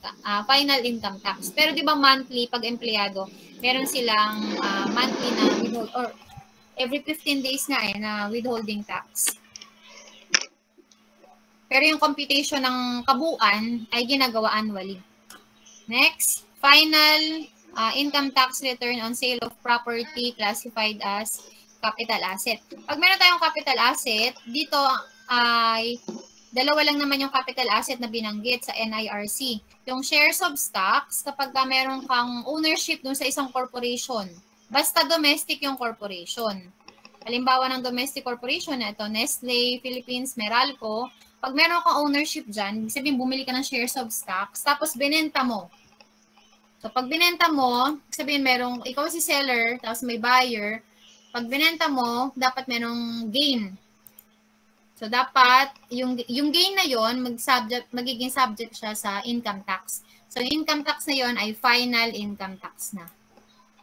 uh, final income tax. Pero 'di ba monthly pag empleyado, meron silang uh, monthly na withhold or every 15 days nga eh na withholding tax. Pero yung computation ng kabuuan ay ginagawa annually. Next, final uh, income tax return on sale of property classified as capital asset. Pag meron tayong capital asset, dito ay dalawa lang naman yung capital asset na binanggit sa NIRC. Yung shares of stocks, kapag ka meron kang ownership dun sa isang corporation, basta domestic yung corporation. Halimbawa ng domestic corporation ito, Nestle, Philippines, Meralco, pag meron kang ownership dyan, sabihin bumili ka ng shares of stocks, tapos binenta mo. So, pag binenta mo, sabihin merong, ikaw si seller, tapos may buyer, pag binenta mo, dapat merong gain. So, dapat, yung, yung gain na yon mag-subject, magiging subject siya sa income tax. So, income tax na yon ay final income tax na.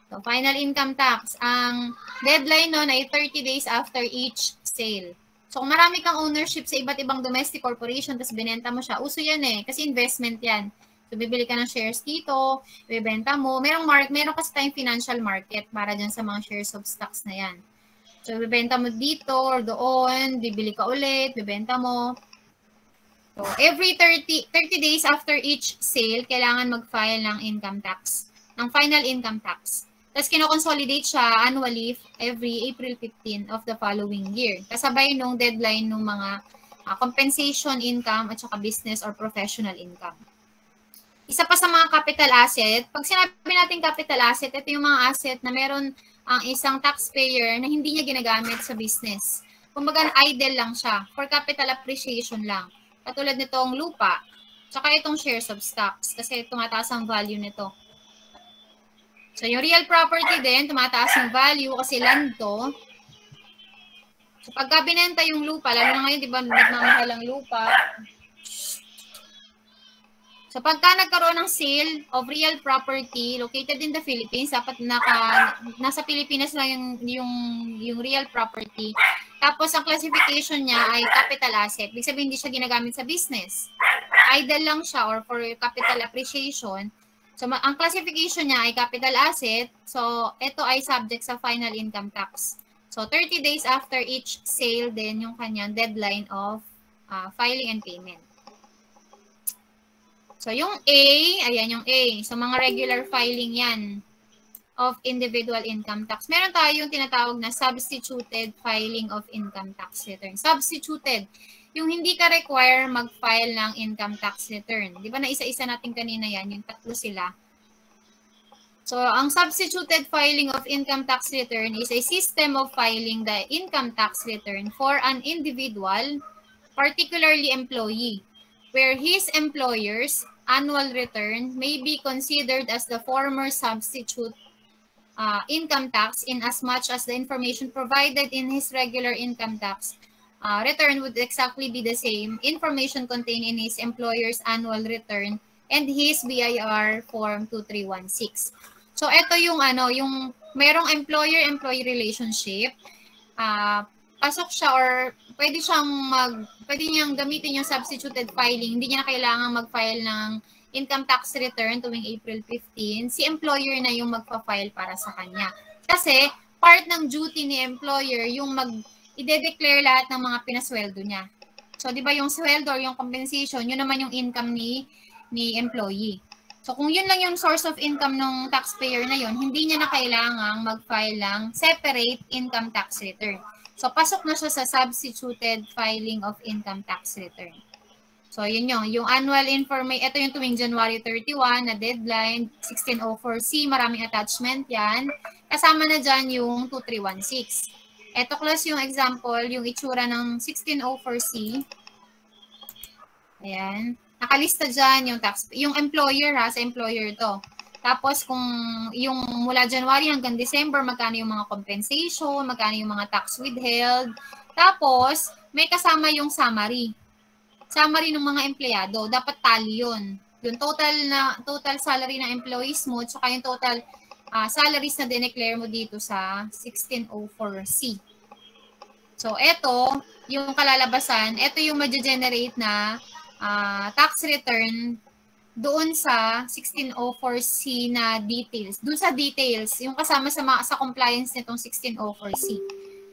So, final income tax, ang deadline nun ay 30 days after each sale. So, kung marami kang ownership sa iba't ibang domestic corporation, tapos binenta mo siya, uso yan eh, kasi investment yan. So, bibili ka ng shares dito, bibenta mo. Merong, mark, meron kasi tayong financial market para dyan sa mga shares of stocks na yan. So, bibenta mo dito or doon, bibili ka ulit, bibenta mo. So, every 30, 30 days after each sale, kailangan mag-file ng income tax, ng final income tax. Tapos kinoconsolidate siya annually every April 15 of the following year. Kasabay nung deadline ng mga uh, compensation income at saka business or professional income. Isa pa sa mga capital asset, pag sinabi natin capital asset, ito yung mga asset na meron ang isang taxpayer na hindi niya ginagamit sa business. Kumbaga idle lang siya for capital appreciation lang. Katulad nitong lupa, tsaka itong shares of stocks kasi tumataas ang value nito. So, yung real property din, tumataas yung value kasi land to. So, pagka binenta yung lupa, lalo na ngayon, di ba, nagmamahal ang lupa. So, pagka nagkaroon ng sale of real property located in the Philippines, dapat naka, nasa Pilipinas lang yung, yung, yung real property. Tapos, ang classification niya ay capital asset. Ibig sabihin, hindi siya ginagamit sa business. Idle lang siya or for capital appreciation. So, ang classification niya ay capital asset. So, ito ay subject sa final income tax. So, 30 days after each sale din yung kanyang deadline of uh, filing and payment. So, yung A, ayan yung A. So, mga regular filing yan of individual income tax. Meron tayong tinatawag na substituted filing of income tax return. Substituted yung hindi ka require mag-file ng income tax return. Di ba na isa-isa natin kanina yan, yung tatlo sila. So, ang substituted filing of income tax return is a system of filing the income tax return for an individual, particularly employee, where his employer's annual return may be considered as the former substitute uh, income tax in as much as the information provided in his regular income tax uh, return would exactly be the same information contained in his employer's annual return and his BIR form 2316. So ito yung ano, yung merong employer-employee relationship, uh, pasok siya or pwede siyang mag pwede niyang gamitin yung substituted filing. Hindi niya na kailangan mag-file ng income tax return tuwing April 15. Si employer na yung magpa-file para sa kanya. Kasi part ng duty ni employer yung mag ide-declare lahat ng mga pinasweldo niya. So, di ba yung sweldo or yung compensation, yun naman yung income ni, ni employee. So, kung yun lang yung source of income ng taxpayer na yun, hindi niya na kailangang mag-file ng separate income tax return. So, pasok na siya sa substituted filing of income tax return. So, yun yung, yung annual information, ito yung tuwing January 31 na deadline, 1604C, maraming attachment yan. Kasama na dyan yung 2316. Ito class yung example, yung itsura ng 1604C. Ayan. Nakalista dyan yung tax, yung employer ha, sa employer to. Tapos kung yung mula January hanggang December, magkano yung mga compensation, magkano yung mga tax withheld. Tapos, may kasama yung summary. Summary ng mga empleyado. Dapat tally yun. Yung total na total salary ng employees mo, tsaka yung total uh, salaries na dineclare mo dito sa 1604C. So, ito, yung kalalabasan, ito yung ma-generate na uh, tax return doon sa 1604C na details. Doon sa details, yung kasama sa, sa compliance nitong 1604C.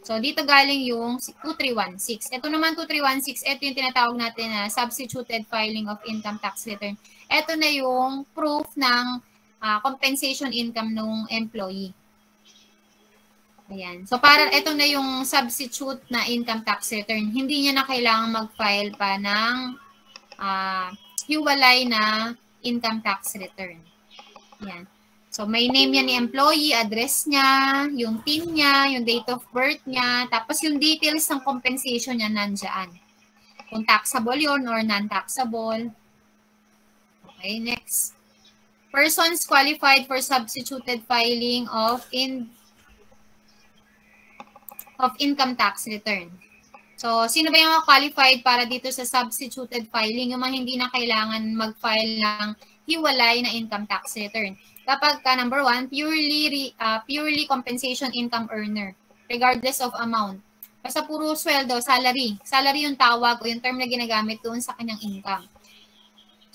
So, dito galing yung 2316. Ito naman 2316, ito yung tinatawag natin na substituted filing of income tax return. Ito na yung proof ng uh, compensation income ng employee. Ayan. So, para ito na yung substitute na income tax return. Hindi niya na kailangan mag-file pa ng uh, hiwalay na income tax return. Ayan. So, may name niya ni employee, address niya, yung PIN niya, yung date of birth niya, tapos yung details ng compensation niya nandyan. Kung taxable yun or non-taxable. Okay, next. Persons qualified for substituted filing of in of income tax return. So, sino ba yung qualified para dito sa substituted filing? Yung mga hindi na kailangan mag-file ng hiwalay na income tax return. Kapag ka, number one, purely, uh, purely compensation income earner, regardless of amount. Basta puro sweldo, salary. Salary yung tawag o yung term na ginagamit doon sa kanyang income.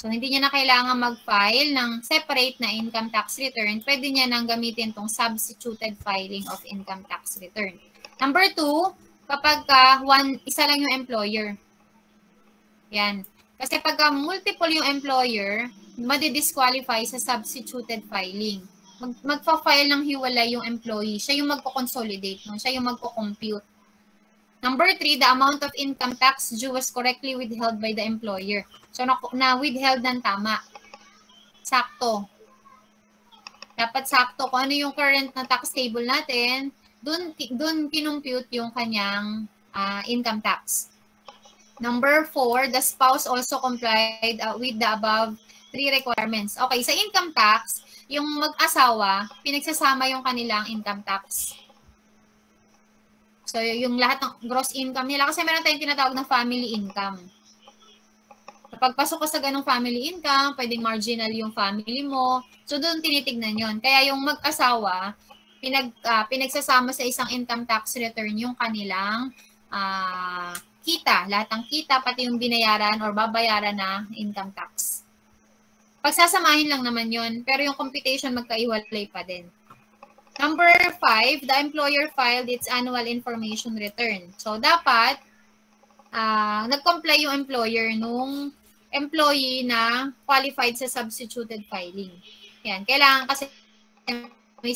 So, hindi niya na kailangan mag-file ng separate na income tax return. Pwede niya nang gamitin tong substituted filing of income tax return. Number two, kapag ka one, isa lang yung employer. Yan. Kasi pag multiple yung employer, madi-disqualify sa substituted filing. Mag, magpa-file ng hiwalay yung employee. Siya yung magko-consolidate. No? Siya yung magko-compute. Number three, the amount of income tax due was correctly withheld by the employer. So, na, na ng tama. Sakto. Dapat sakto. Kung ano yung current na tax table natin, dun, dun kinumpute yung kanyang uh, income tax. Number four, the spouse also complied uh, with the above three requirements. Okay, sa income tax, yung mag-asawa, pinagsasama yung kanilang income tax. So, yung lahat ng gross income nila, kasi meron tayong tinatawag na family income. Kapag pasok ka sa ganong family income, pwedeng marginal yung family mo. So, doon tinitignan yon Kaya yung mag-asawa, pinag, uh, pinagsasama sa isang income tax return yung kanilang uh, kita, lahat ng kita, pati yung binayaran or babayaran na income tax. Pagsasamahin lang naman yon pero yung computation magkaiwalay pa din. Number five, the employer filed its annual information return. So, dapat uh, nag-comply yung employer nung employee na qualified sa substituted filing. Yan, kailangan kasi may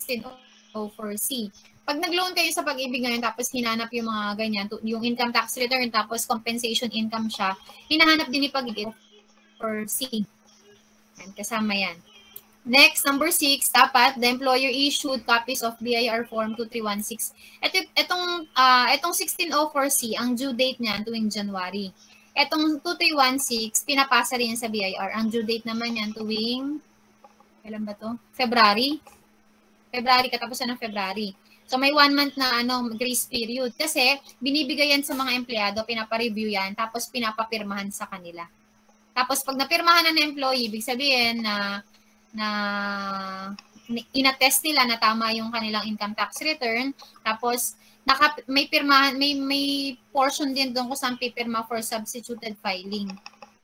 1604C. Pag nag-loan kayo sa pag-ibig ngayon tapos hinanap yung mga ganyan, yung income tax return tapos compensation income siya, hinahanap din ni pag-ibig for C. Yan, kasama yan. Next, number 6, dapat the employer issued copies of BIR Form 2316. Ito, itong, uh, itong 1604C, ang due date niyan tuwing January. Itong 2316, pinapasa rin sa BIR. Ang due date naman yan tuwing, kailan ba to? February. February, katapusan ng February. So may one month na ano grace period kasi binibigay yan sa mga empleyado, pinapa-review yan, tapos pinapapirmahan sa kanila. Tapos pag napirmahan na ng employee, ibig sabihin na na inatest nila na tama yung kanilang income tax return, tapos naka, may pirmahan, may may portion din doon kung saan pipirma for substituted filing.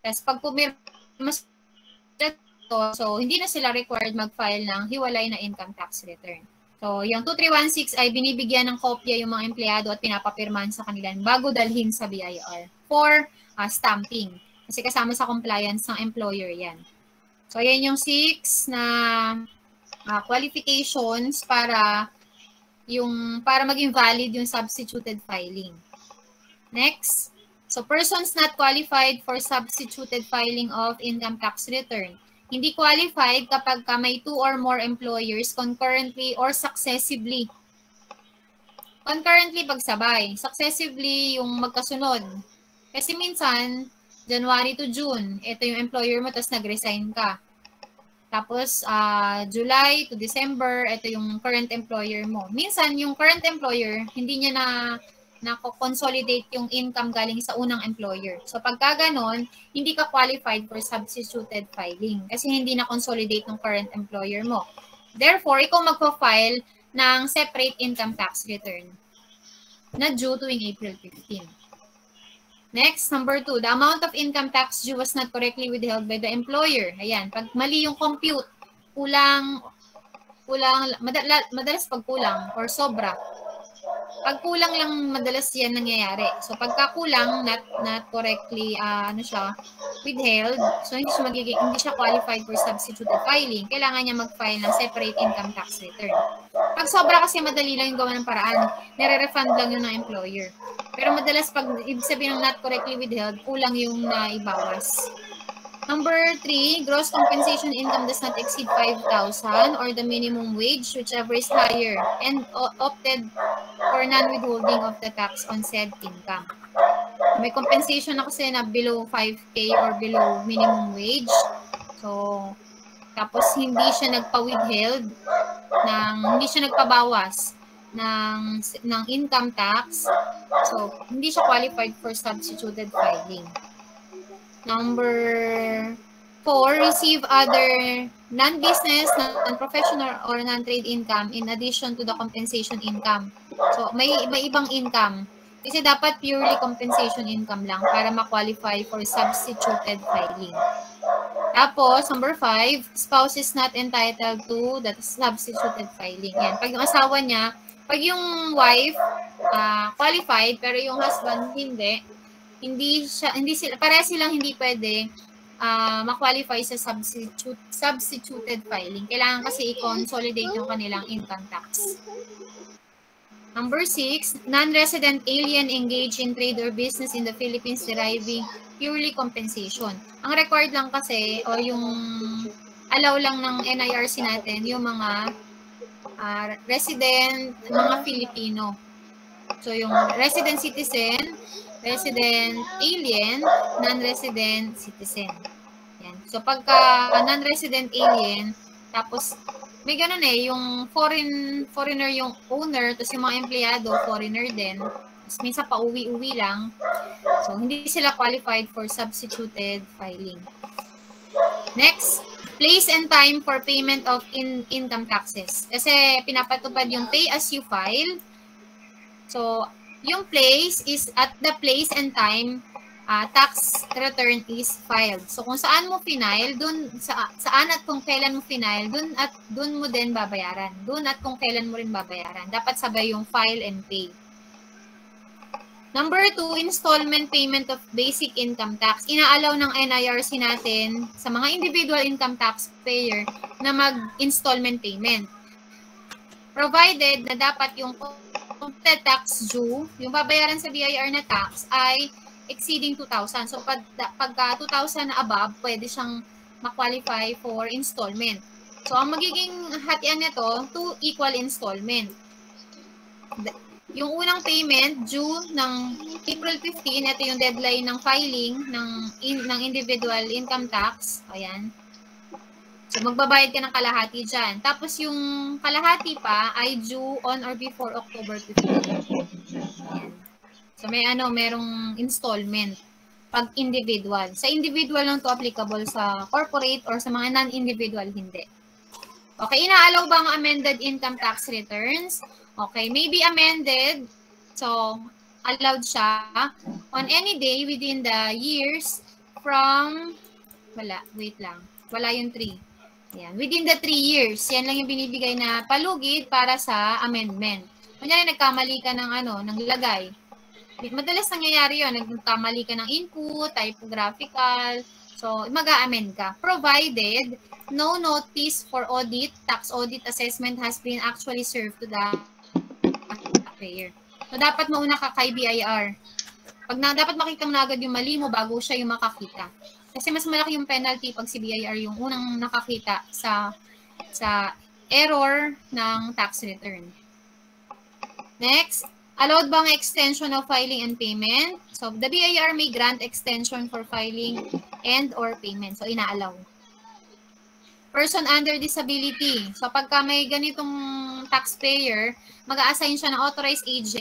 Tapos pag pumirma So, hindi na sila required mag-file ng hiwalay na income tax return. So, yung 2316 ay binibigyan ng kopya yung mga empleyado at pinapapirmahan sa kanila bago dalhin sa BIR for uh, stamping. Kasi kasama sa compliance ng employer yan. So, yan yung 6 na uh, qualifications para yung para maging valid yung substituted filing. Next, so persons not qualified for substituted filing of income tax return hindi qualified kapag ka may two or more employers concurrently or successively. Concurrently pagsabay. Successively yung magkasunod. Kasi minsan, January to June, ito yung employer mo, tapos nag-resign ka. Tapos, uh, July to December, ito yung current employer mo. Minsan, yung current employer, hindi niya na na-consolidate yung income galing sa unang employer. So pagka ganon, hindi ka qualified for substituted filing kasi hindi na-consolidate ng current employer mo. Therefore, ikaw magpa-file ng separate income tax return na due tuwing April 15. Next, number two, the amount of income tax due was not correctly withheld by the employer. Ayan, pag mali yung compute, kulang, kulang, madala, madalas pag kulang or sobra. Pag kulang lang, madalas yan nangyayari. So, pagka kulang, not, not correctly, uh, ano siya, withheld, so hindi siya magiging, hindi siya qualified for substituted filing. Kailangan niya mag-file ng separate income tax return. Pag sobra kasi madali lang yung gawa ng paraan, nire-refund lang yun ng employer. Pero madalas pag ibig sabihin ng not correctly withheld, kulang yung naibawas. Number three, gross compensation income does not exceed 5,000 or the minimum wage, whichever is higher, and opted for non-withholding of the tax on said income. May compensation na kasi na below 5K or below minimum wage. So, tapos hindi siya nagpa-withheld, ng, hindi siya nagpabawas ng, ng income tax. So, hindi siya qualified for substituted filing. Number four, receive other non-business, non-professional, or non-trade income in addition to the compensation income. So, may, may ibang income. Kasi dapat purely compensation income lang para ma-qualify for substituted filing. Tapos, number five, spouse is not entitled to the substituted filing. Yan. Pag yung asawa niya, pag yung wife uh, qualified pero yung husband hindi, hindi siya hindi sila pare silang hindi pwede uh, ma-qualify sa substitute substituted filing. Kailangan kasi i-consolidate yung kanilang income tax. Number six, non-resident alien engaged in trade or business in the Philippines deriving purely compensation. Ang required lang kasi o yung allow lang ng NIRC natin yung mga uh, resident, mga Filipino. So, yung resident citizen, resident alien, non-resident citizen. Yan. So, pagka non-resident alien, tapos may ganun eh, yung foreign foreigner yung owner, tapos yung mga empleyado, foreigner din. Tapos minsan pa uwi-uwi lang. So, hindi sila qualified for substituted filing. Next, place and time for payment of in income taxes. Kasi pinapatupad yung pay as you file. So, yung place is at the place and time uh, tax return is filed. So, kung saan mo final, dun, sa, saan at kung kailan mo final, dun at dun mo din babayaran. Dun at kung kailan mo rin babayaran. Dapat sabay yung file and pay. Number two, installment payment of basic income tax. Inaalaw ng NIRC natin sa mga individual income tax payer na mag-installment payment. Provided na dapat yung complete tax due, yung babayaran sa BIR na tax ay exceeding 2,000. So pag, pagka 2,000 na above, pwede siyang ma-qualify for installment. So ang magiging hatian nito, two equal installment yung unang payment due ng April 15, ito yung deadline ng filing ng in, ng individual income tax. Ayan. So magbabayad ka ng kalahati diyan. Tapos yung kalahati pa ay due on or before October 15. Ayan. So may ano, merong installment pag individual. Sa individual lang to applicable sa corporate or sa mga non-individual hindi. Okay, inaalaw ba ang amended income tax returns? Okay, may be amended. So, allowed siya on any day within the years from, wala, wait lang. Wala yung 3. Yan. Within the 3 years, yan lang yung binibigay na palugid para sa amendment. Kunyari, nagkamali ka ng ano, ng lagay. Madalas nangyayari yun, nagkamali ka ng input, typographical, so mag-a-amend ka. Provided, no notice for audit, tax audit assessment has been actually served to the prayer. So, dapat mauna ka kay BIR. Pag na, dapat makita na agad yung mali mo bago siya yung makakita. Kasi mas malaki yung penalty pag si BIR yung unang nakakita sa sa error ng tax return. Next, allowed bang extension of filing and payment? So, the BIR may grant extension for filing and or payment. So, ina-allow. Person under disability. So, pagka may ganitong taxpayer, mag-a-assign siya ng authorized agent